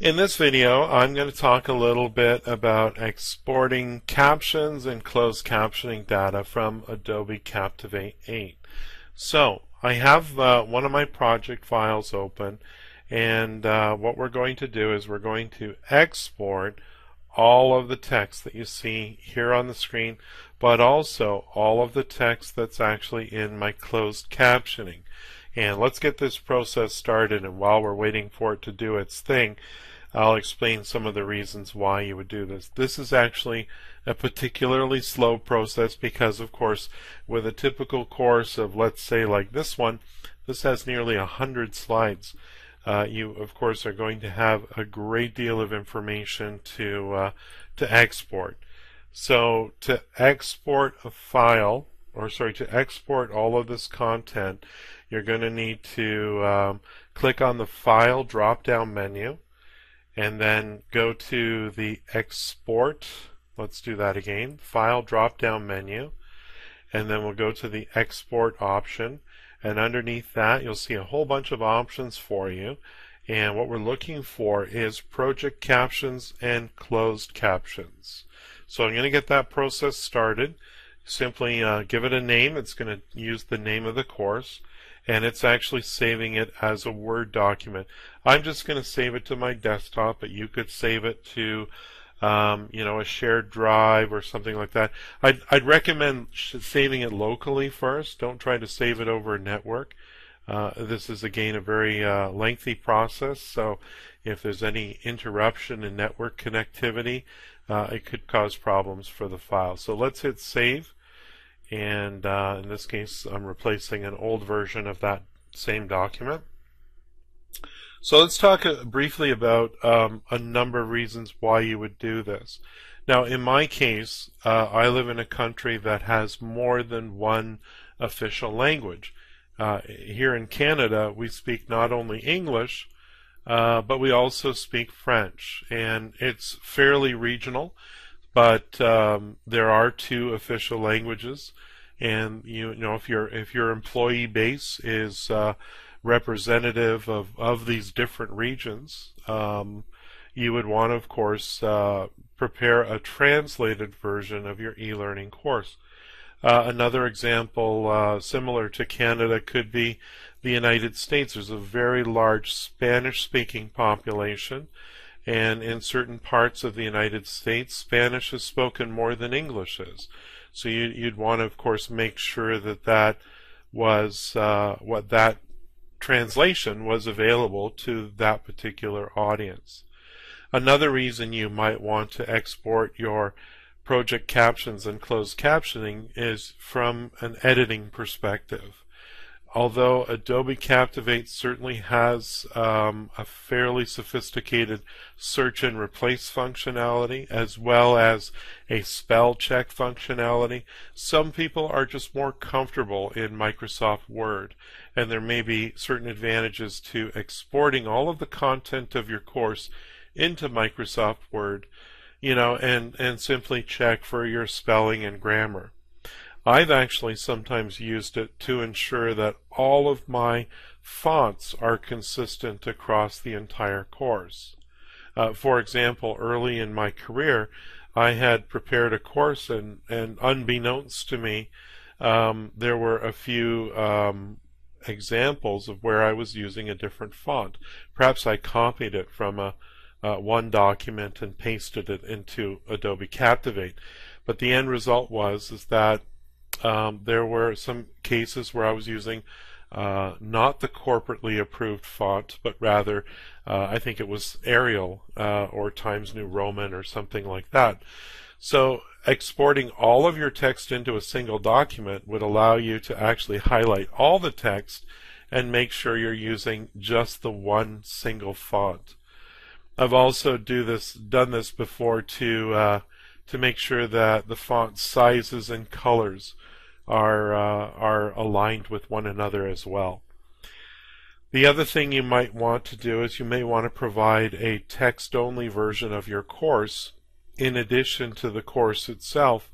In this video, I'm going to talk a little bit about exporting captions and closed captioning data from Adobe Captivate 8. So, I have uh, one of my project files open, and uh, what we're going to do is we're going to export all of the text that you see here on the screen, but also all of the text that's actually in my closed captioning. And let's get this process started, and while we're waiting for it to do its thing, I'll explain some of the reasons why you would do this. This is actually a particularly slow process because, of course, with a typical course of, let's say, like this one, this has nearly a hundred slides. Uh, you, of course, are going to have a great deal of information to uh, to export. So, to export a file, or sorry, to export all of this content, you're going to need to um, click on the File drop-down menu and then go to the export. Let's do that again. File drop down menu. And then we'll go to the export option. And underneath that you'll see a whole bunch of options for you. And what we're looking for is project captions and closed captions. So I'm going to get that process started. Simply uh, give it a name. It's going to use the name of the course and it's actually saving it as a Word document. I'm just going to save it to my desktop, but you could save it to um, you know, a shared drive or something like that. I'd, I'd recommend saving it locally first. Don't try to save it over a network. Uh, this is again a very uh, lengthy process, so if there's any interruption in network connectivity, uh, it could cause problems for the file. So let's hit save and uh, in this case I'm replacing an old version of that same document. So let's talk uh, briefly about um, a number of reasons why you would do this. Now in my case, uh, I live in a country that has more than one official language. Uh, here in Canada, we speak not only English, uh, but we also speak French, and it's fairly regional but um, there are two official languages, and you, you know if your if your employee base is uh, representative of of these different regions, um, you would want of course, uh, prepare a translated version of your e-learning course. Uh, another example uh, similar to Canada could be the United States. There's a very large Spanish speaking population and in certain parts of the United States, Spanish is spoken more than English is. So you, would want to, of course, make sure that that was uh, what that translation was available to that particular audience. Another reason you might want to export your project captions and closed captioning is from an editing perspective although Adobe Captivate certainly has um, a fairly sophisticated search and replace functionality as well as a spell check functionality, some people are just more comfortable in Microsoft Word and there may be certain advantages to exporting all of the content of your course into Microsoft Word, you know, and, and simply check for your spelling and grammar. I've actually sometimes used it to ensure that all of my fonts are consistent across the entire course. Uh, for example, early in my career, I had prepared a course, and, and unbeknownst to me, um, there were a few um, examples of where I was using a different font. Perhaps I copied it from a uh, one document and pasted it into Adobe Captivate. But the end result was is that um, there were some cases where I was using uh, not the corporately approved font, but rather uh, I think it was Arial uh, or Times New Roman or something like that. So exporting all of your text into a single document would allow you to actually highlight all the text and make sure you're using just the one single font. I've also do this done this before to uh, to make sure that the font sizes and colors are uh, are aligned with one another as well. The other thing you might want to do is you may want to provide a text-only version of your course in addition to the course itself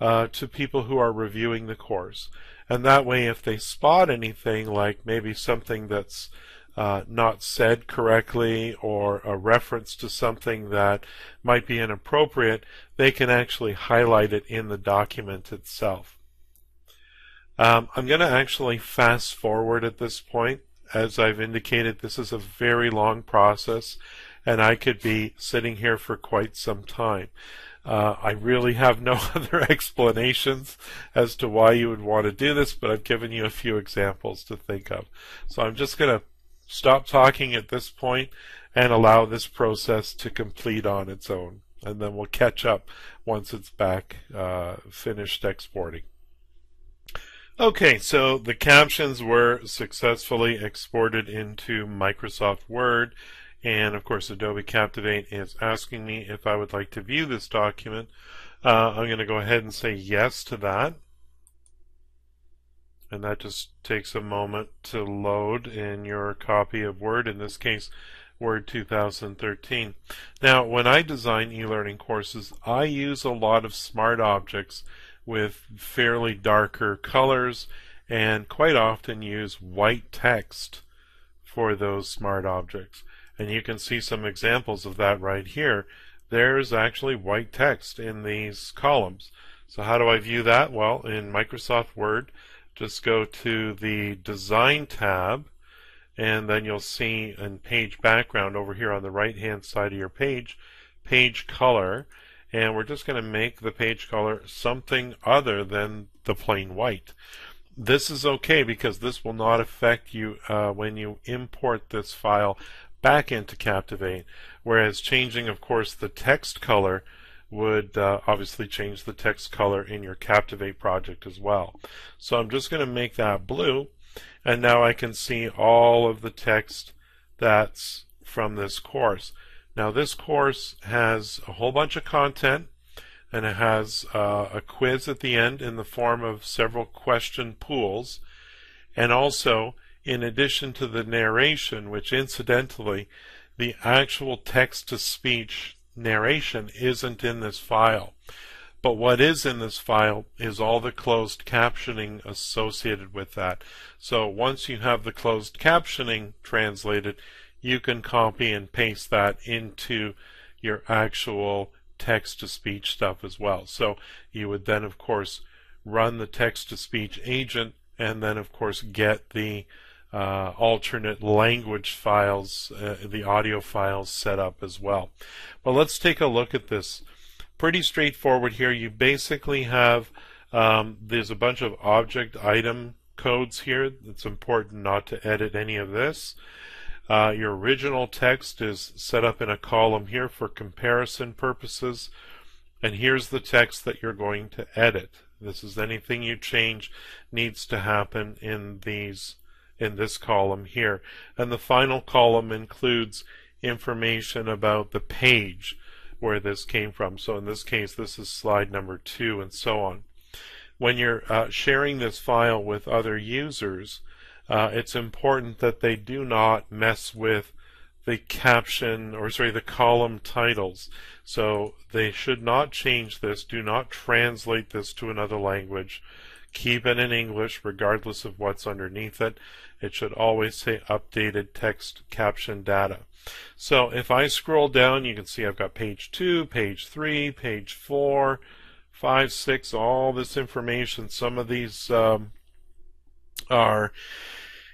uh, to people who are reviewing the course. And that way, if they spot anything like maybe something that's uh, not said correctly or a reference to something that might be inappropriate, they can actually highlight it in the document itself. Um, I'm going to actually fast forward at this point. As I've indicated, this is a very long process, and I could be sitting here for quite some time. Uh, I really have no other explanations as to why you would want to do this, but I've given you a few examples to think of. So I'm just going to stop talking at this point and allow this process to complete on its own. And then we'll catch up once it's back uh, finished exporting. Okay, so the captions were successfully exported into Microsoft Word. And of course, Adobe Captivate is asking me if I would like to view this document. Uh, I'm going to go ahead and say yes to that. And that just takes a moment to load in your copy of Word, in this case, Word 2013. Now, when I design e-learning courses, I use a lot of smart objects with fairly darker colors and quite often use white text for those smart objects. And you can see some examples of that right here. There's actually white text in these columns. So how do I view that? Well, in Microsoft Word, just go to the Design tab, and then you'll see in Page Background over here on the right-hand side of your page, Page Color, and we're just going to make the page color something other than the plain white. This is okay because this will not affect you uh, when you import this file back into Captivate, whereas changing, of course, the text color would uh, obviously change the text color in your Captivate project as well. So I'm just going to make that blue, and now I can see all of the text that's from this course. Now this course has a whole bunch of content and it has uh, a quiz at the end in the form of several question pools and also in addition to the narration which incidentally the actual text-to-speech narration isn't in this file. But what is in this file is all the closed captioning associated with that. So once you have the closed captioning translated, you can copy and paste that into your actual text to speech stuff as well. So you would then, of course, run the text to speech agent and then, of course, get the uh, alternate language files, uh, the audio files set up as well. But let's take a look at this. Pretty straightforward here. You basically have um, there's a bunch of object item codes here. It's important not to edit any of this. Uh, your original text is set up in a column here for comparison purposes. And here's the text that you're going to edit. This is anything you change needs to happen in these in this column here. And the final column includes information about the page where this came from. So in this case, this is slide number two and so on. When you're uh, sharing this file with other users, uh, it's important that they do not mess with the caption or sorry the column titles so they should not change this. Do not translate this to another language. Keep it in English regardless of what's underneath it. It should always say updated text caption data. So if I scroll down you can see I've got page 2 page 3 page 4 5 6 all this information. Some of these um, are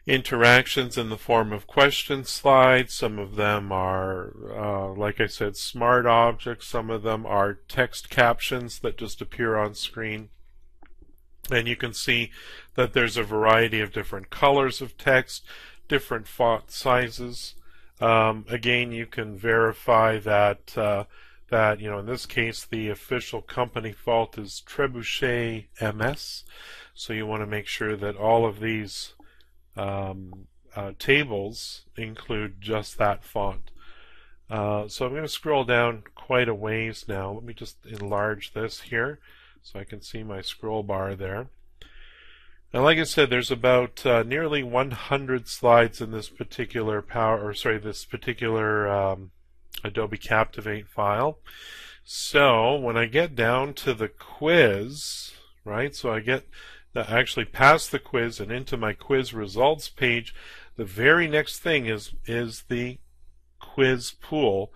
interactions in the form of question slides. Some of them are, uh, like I said, smart objects. Some of them are text captions that just appear on screen. And you can see that there's a variety of different colors of text, different font sizes. Um, again, you can verify that uh, that you know in this case the official company font is Trebuchet MS. So you want to make sure that all of these um, uh, tables include just that font. Uh, so I'm going to scroll down quite a ways now. Let me just enlarge this here so I can see my scroll bar there. Now, like I said, there's about uh, nearly 100 slides in this particular power, or sorry, this particular um, Adobe Captivate file. So when I get down to the quiz, right? So I get that actually pass the quiz and into my quiz results page, The very next thing is is the quiz pool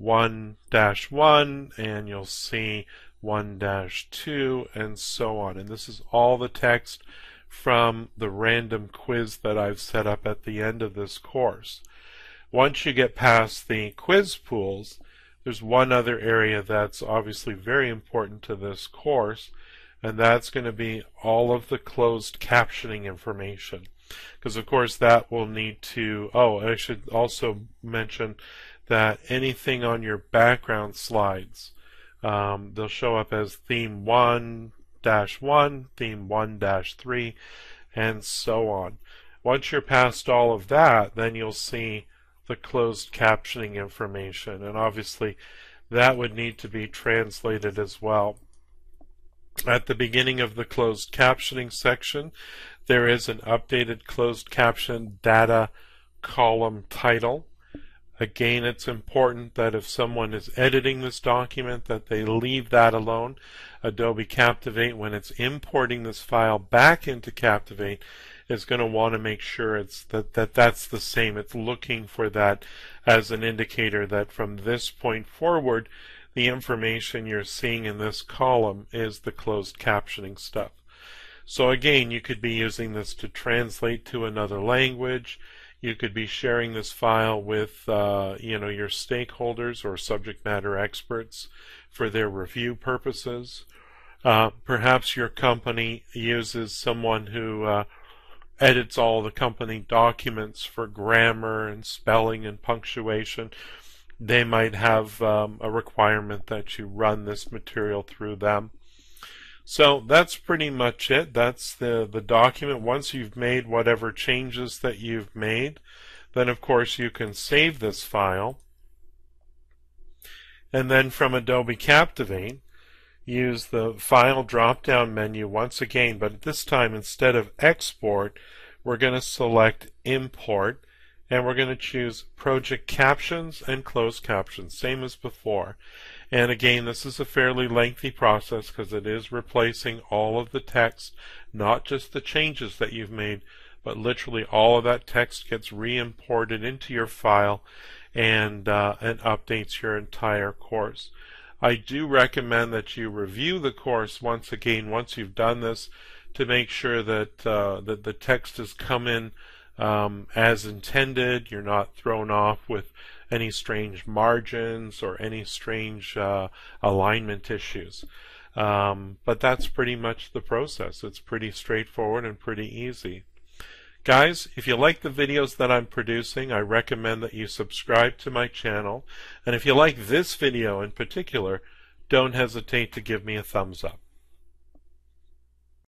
1-1 and you'll see 1-2 and so on. And this is all the text from the random quiz that I've set up at the end of this course. Once you get past the quiz pools, there's one other area that's obviously very important to this course, and that's going to be all of the closed captioning information. Because of course that will need to, oh, I should also mention that anything on your background slides, um, they'll show up as theme 1 dash 1, theme 1 dash 3, and so on. Once you're past all of that, then you'll see the closed captioning information, and obviously that would need to be translated as well. At the beginning of the closed captioning section, there is an updated closed caption data column title. Again, it's important that if someone is editing this document that they leave that alone. Adobe Captivate, when it's importing this file back into Captivate, is going to want to make sure it's that, that that's the same. It's looking for that as an indicator that from this point forward, the information you're seeing in this column is the closed captioning stuff. So again, you could be using this to translate to another language. You could be sharing this file with uh, you know your stakeholders or subject matter experts for their review purposes. Uh, perhaps your company uses someone who uh, edits all the company documents for grammar and spelling and punctuation. They might have um, a requirement that you run this material through them. So that's pretty much it. That's the, the document. Once you've made whatever changes that you've made, then of course you can save this file. And then from Adobe Captivate, use the File drop-down menu once again, but this time instead of Export, we're going to select Import, and we're going to choose Project Captions and Closed Captions, same as before. And again, this is a fairly lengthy process because it is replacing all of the text, not just the changes that you've made, but literally all of that text gets re-imported into your file and, uh, and updates your entire course. I do recommend that you review the course once again once you've done this to make sure that uh, that the text has come in um, as intended. You're not thrown off with any strange margins or any strange uh, alignment issues. Um, but that's pretty much the process. It's pretty straightforward and pretty easy. Guys, if you like the videos that I'm producing, I recommend that you subscribe to my channel. And if you like this video in particular, don't hesitate to give me a thumbs up.